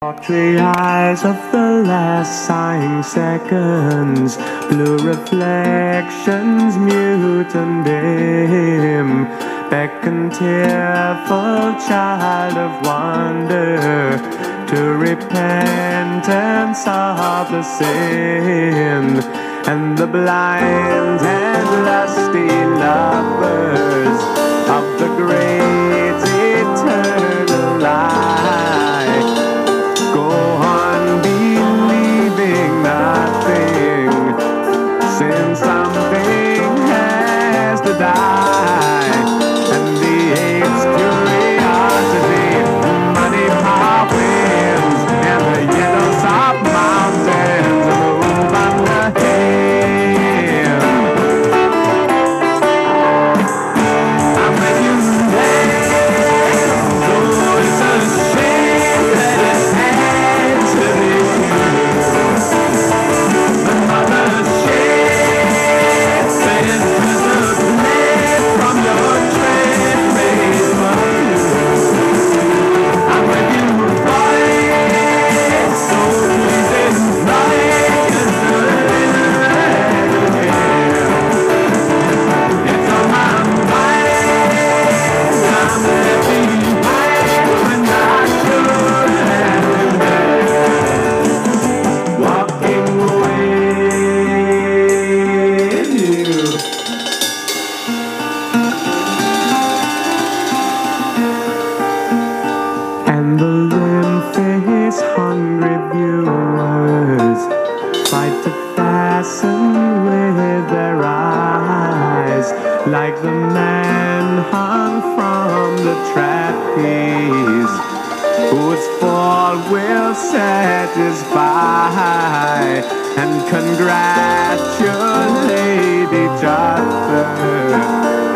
Watery eyes of the last sighing seconds, blue reflections, mute and dim, beckon tearful child of wonder to repentance of the sin, and the blind and lusty lovers of the great The limp-faced hungry viewers. Fight to fasten with their eyes like the man hung from the trapeze. Whose fall will satisfy and congratulate each other